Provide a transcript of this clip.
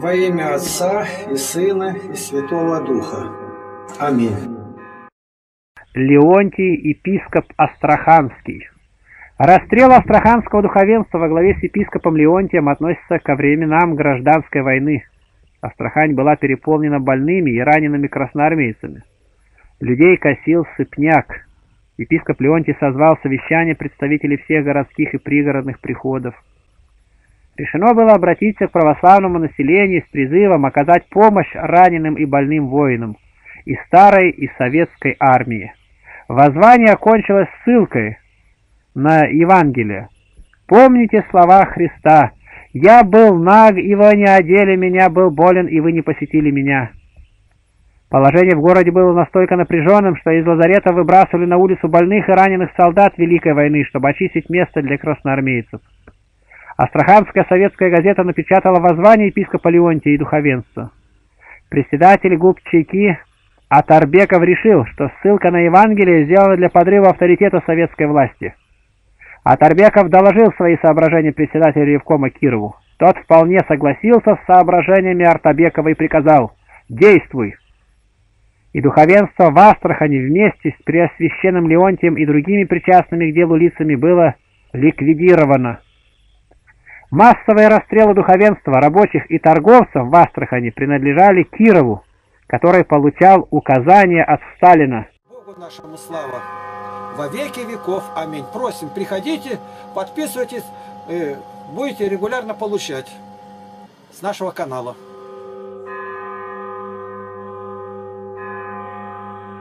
Во имя Отца и Сына и Святого Духа. Аминь. Леонтий, епископ Астраханский. Расстрел астраханского духовенства во главе с епископом Леонтием относится ко временам гражданской войны. Астрахань была переполнена больными и ранеными красноармейцами. Людей косил сыпняк. Епископ Леонтий созвал совещание представителей всех городских и пригородных приходов. Решено было обратиться к православному населению с призывом оказать помощь раненым и больным воинам и старой, и советской армии. Воззвание окончилось ссылкой на Евангелие. «Помните слова Христа. Я был наг, и вы не одели меня, был болен, и вы не посетили меня». Положение в городе было настолько напряженным, что из лазарета выбрасывали на улицу больных и раненых солдат Великой войны, чтобы очистить место для красноармейцев. Астраханская советская газета напечатала воззвание епископа Леонтия и духовенства. Председатель ГУП Чайки Атарбеков решил, что ссылка на Евангелие сделана для подрыва авторитета советской власти. Атарбеков доложил свои соображения председателю Ревкома Кирову. Тот вполне согласился с соображениями Артабекова и приказал «Действуй!». И духовенство в Астрахани вместе с Преосвященным Леонтием и другими причастными к делу лицами было ликвидировано. Массовые расстрелы духовенства, рабочих и торговцев в Астрахани принадлежали Кирову, который получал указания от Сталина. Богу нашему слава во веки веков. Аминь. Просим, приходите, подписывайтесь, э, будете регулярно получать с нашего канала.